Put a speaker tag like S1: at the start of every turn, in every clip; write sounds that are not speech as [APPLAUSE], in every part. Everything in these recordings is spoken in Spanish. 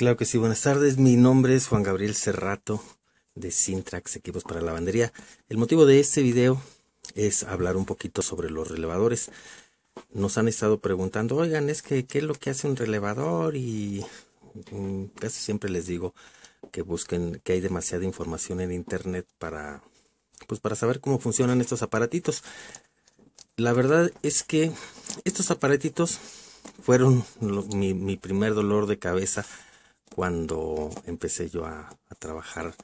S1: Claro que sí, buenas tardes. Mi nombre es Juan Gabriel Cerrato de Sintrax Equipos para Lavandería. El motivo de este video es hablar un poquito sobre los relevadores. Nos han estado preguntando, oigan, es que qué es lo que hace un relevador y mm, casi siempre les digo que busquen que hay demasiada información en internet para pues para saber cómo funcionan estos aparatitos. La verdad es que estos aparatitos fueron mi, primer dolor de cabeza cuando empecé yo a, trabajar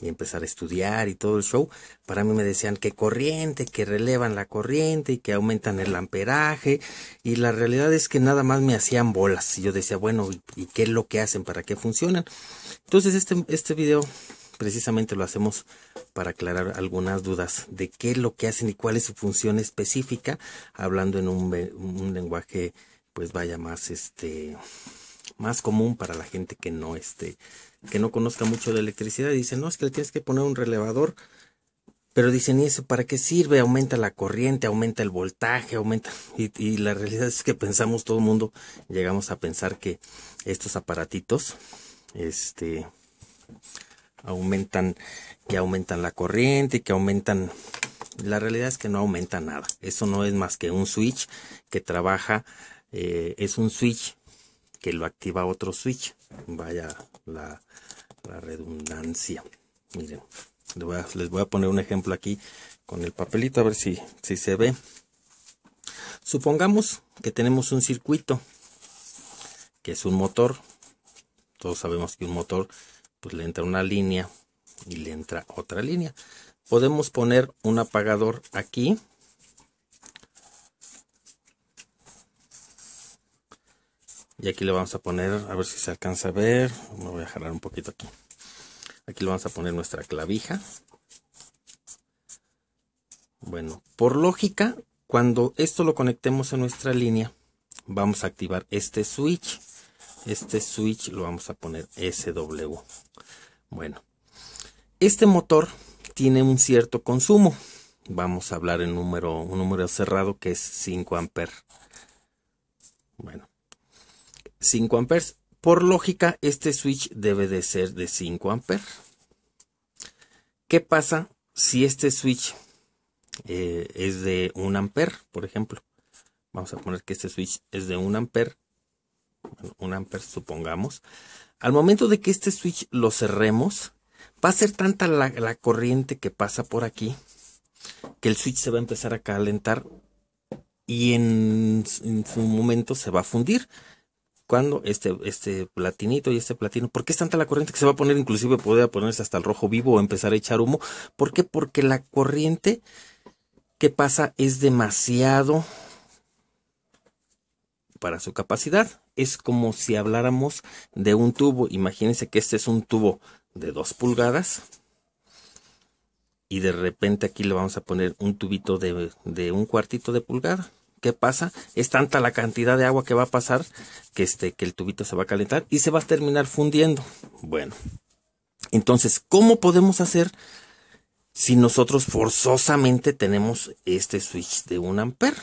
S1: y empezar a estudiar y todo el show. Para mí me decían que corriente, que relevan la corriente y que aumentan el amperaje. Y la realidad es que nada más me hacían bolas. Y yo decía, bueno, ¿y, qué es lo que hacen? ¿Para qué funcionan? Entonces este, este video precisamente lo hacemos para aclarar algunas dudas de qué es lo que hacen y cuál es su función específica, hablando en un, un lenguaje pues vaya más este más común para la gente que no este que no conozca mucho de electricidad. Dicen no es que le tienes que poner un relevador pero dicen y eso para qué sirve aumenta la corriente aumenta el voltaje aumenta [LAUGHS] y, y la realidad es que pensamos todo el mundo llegamos a pensar que estos aparatitos este aumentan que aumentan la corriente que aumentan la realidad es que no aumenta nada. Eso no es más que un switch que trabaja eh, es un switch que lo activa otro switch. Vaya la, redundancia. Miren, les voy, a, poner un ejemplo aquí con el papelito a ver si, si se ve. Supongamos que tenemos un circuito que es un motor. Todos sabemos que un motor pues le entra una línea y le entra otra línea. Podemos poner un apagador aquí Y aquí le vamos a poner, a ver si se alcanza a ver. Me voy a jalar un poquito aquí. Aquí le vamos a poner nuestra clavija. Bueno, por lógica, cuando esto lo conectemos en nuestra línea, vamos a activar este switch. Este switch lo vamos a poner SW. Bueno, este motor tiene un cierto consumo. Vamos a hablar en número, un número cerrado que es 5 amperes. Bueno, 5 amperes. Por lógica, este switch debe de ser de 5 amperes. ¿Qué pasa si este switch eh, es de 1 amper, por ejemplo? Vamos a poner que este switch es de 1 amper. 1 amper, supongamos. Al momento de que este switch lo cerremos, va a ser tanta la, corriente que pasa por aquí que el switch se va a empezar a calentar y en, en su momento se va a fundir cuando este, este platinito y este platino, ¿por qué es tanta la corriente que se va a poner? Inclusive puede ponerse hasta el rojo vivo o empezar a echar humo. ¿Por qué? Porque la corriente que pasa es demasiado para su capacidad. Es como si habláramos de un tubo. Imagínense que este es un tubo de 2 pulgadas. Y de repente aquí le vamos a poner un tubito de, de un cuartito de pulgada. ¿Qué pasa? Es tanta la cantidad de agua que va a pasar que, este, que el tubito se va a calentar y se va a terminar fundiendo. Bueno, entonces, ¿cómo podemos hacer si nosotros forzosamente tenemos este switch de 1 amper?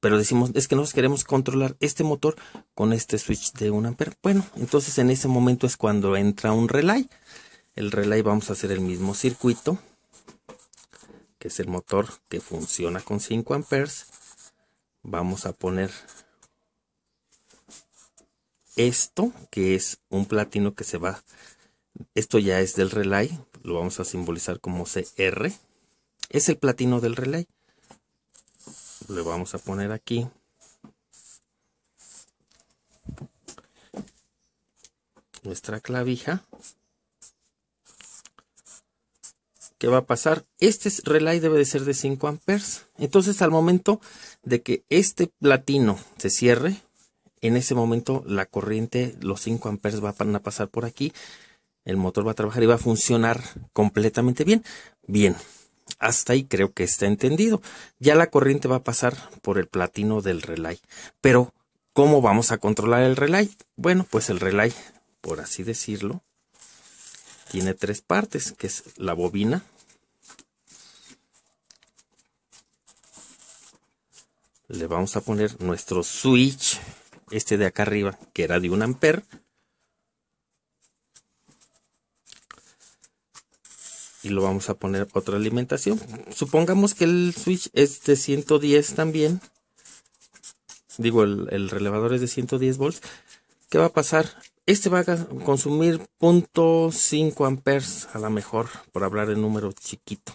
S1: Pero decimos, es que nosotros queremos controlar este motor con este switch de 1 amper. Bueno, entonces en ese momento es cuando entra un relay. El relay vamos a hacer el mismo circuito, que es el motor que funciona con 5 amperes vamos a poner esto que es un platino que se va esto ya es del relay lo vamos a simbolizar como CR es el platino del relay. Le vamos a poner aquí nuestra clavija ¿qué va a pasar? Este relay debe de ser de 5 amperes. Entonces, al momento de que este platino se cierre, en ese momento la corriente, los 5 amperes van a pasar por aquí. El motor va a trabajar y va a funcionar completamente bien. Bien, hasta ahí creo que está entendido. Ya la corriente va a pasar por el platino del relay. Pero, ¿cómo vamos a controlar el relay? Bueno, pues el relay, por así decirlo, tiene tres partes, que es la bobina. le vamos a poner nuestro switch este de acá arriba que era de un ampere y lo vamos a poner otra alimentación. Supongamos que el switch es de 110 también. Digo el, relevador es de 110 volts. ¿qué va a pasar? este va a consumir 0.5 amperes a lo mejor por hablar de número chiquito.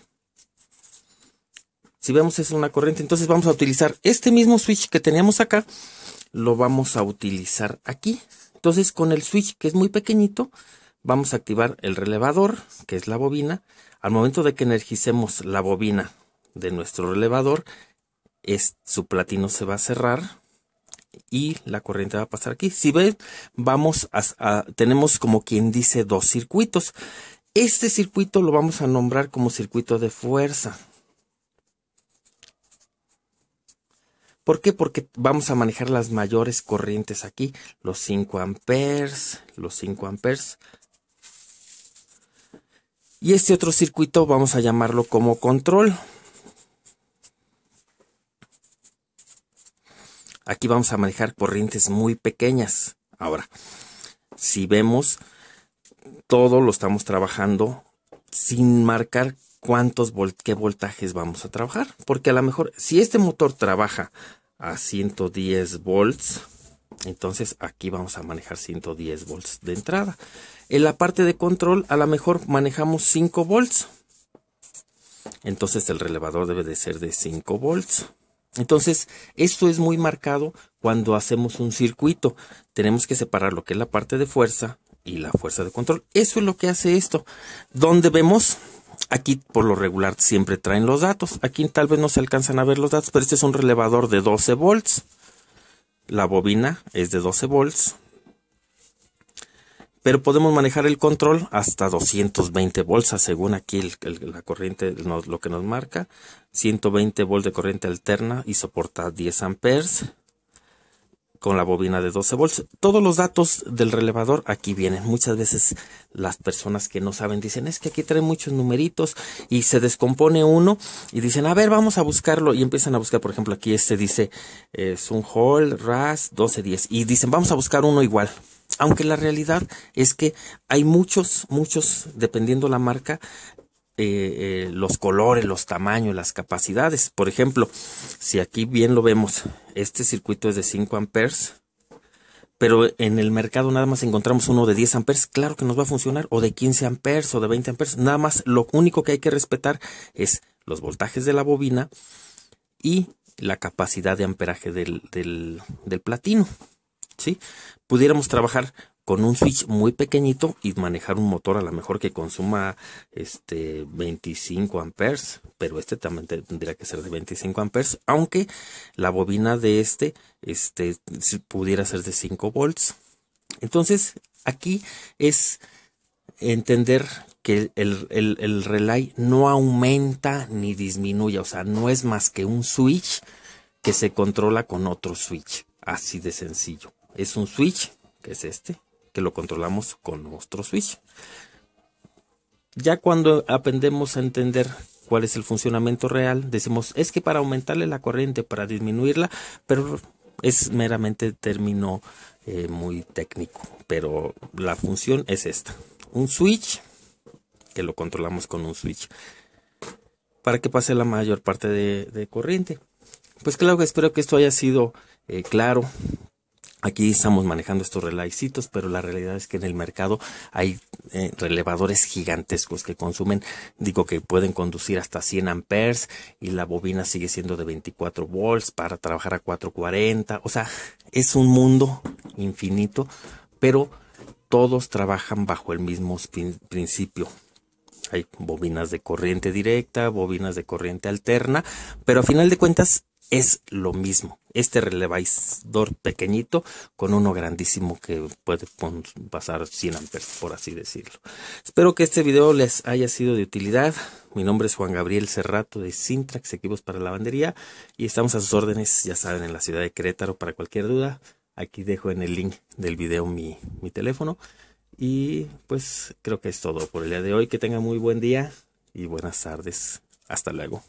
S1: Si vemos es una corriente, entonces vamos a utilizar este mismo switch que teníamos acá, lo vamos a utilizar aquí. Entonces con el switch que es muy pequeñito, vamos a activar el relevador, que es la bobina. Al momento de que energicemos la bobina de nuestro relevador, es, su platino se va a cerrar y la corriente va a pasar aquí. Si ven, vamos a, tenemos como quien dice dos circuitos. Este circuito lo vamos a nombrar como circuito de fuerza. ¿Por qué? Porque vamos a manejar las mayores corrientes aquí, los 5 amperes, los 5 amperes. Y este otro circuito vamos a llamarlo como control. Aquí vamos a manejar corrientes muy pequeñas. Ahora, si vemos, todo lo estamos trabajando sin marcar cuántos qué voltajes vamos a trabajar. Porque a lo mejor, si este motor trabaja a 110 volts, entonces aquí vamos a manejar 110 volts de entrada. En la parte de control, a lo mejor manejamos 5 volts. Entonces el relevador debe de ser de 5 volts. Entonces, esto es muy marcado cuando hacemos un circuito. Tenemos que separar lo que es la parte de fuerza y la fuerza de control. Eso es lo que hace esto. Donde vemos, aquí por lo regular siempre traen los datos. Aquí tal vez no se alcanzan a ver los datos, pero este es un relevador de 12 volts. La bobina es de 12 volts pero podemos manejar el control hasta 220 volts, según aquí la corriente, lo que nos marca, 120 volts de corriente alterna y soporta 10 amperes con la bobina de 12 volts. Todos los datos del relevador aquí vienen. Muchas veces las personas que no saben dicen es que aquí trae muchos numeritos y se descompone uno y dicen a ver vamos a buscarlo y empiezan a buscar por ejemplo aquí este dice es un Hall RAS 1210 y dicen vamos a buscar uno igual aunque la realidad es que hay muchos, muchos, dependiendo la marca, eh, eh, los colores, los tamaños, las capacidades. Por ejemplo, si aquí bien lo vemos, este circuito es de 5 amperes, pero en el mercado nada más encontramos uno de 10 amperes, claro que nos va a funcionar, o de 15 amperes o de 20 amperes. Nada más lo único que hay que respetar es los voltajes de la bobina y la capacidad de amperaje del, del, del platino. ¿sí? Pudiéramos trabajar con un switch muy pequeñito y manejar un motor a lo mejor que consuma este 25 amperes, pero este también tendría que ser de 25 amperes, aunque la bobina de este, este pudiera ser de 5 volts. Entonces, aquí es entender que el, el, el relay no aumenta ni disminuye, o sea, no es más que un switch que se controla con otro switch, así de sencillo es un switch, que es este, que lo controlamos con nuestro switch. Ya cuando aprendemos a entender cuál es el funcionamiento real, decimos, es que para aumentarle la corriente, para disminuirla, pero es meramente término eh, muy técnico, pero la función es esta. Un switch, que lo controlamos con un switch, para que pase la mayor parte de, corriente. Pues claro espero que esto haya sido eh, claro, Aquí estamos manejando estos relaycitos, pero la realidad es que en el mercado hay eh, relevadores gigantescos que consumen, digo que pueden conducir hasta 100 amperes y la bobina sigue siendo de 24 volts para trabajar a 440. O sea, es un mundo infinito, pero todos trabajan bajo el mismo principio. Hay bobinas de corriente directa, bobinas de corriente alterna, pero a final de cuentas es lo mismo. Este relevador pequeñito con uno grandísimo que puede pasar 100 amperes, por así decirlo. Espero que este video les haya sido de utilidad. Mi nombre es Juan Gabriel Cerrato de Sintrax, equipos para lavandería, y estamos a sus órdenes, ya saben, en la ciudad de Querétaro para cualquier duda. Aquí dejo en el link del video mi, mi teléfono. Y pues creo que es todo por el día de hoy. Que tengan muy buen día y buenas tardes. Hasta luego.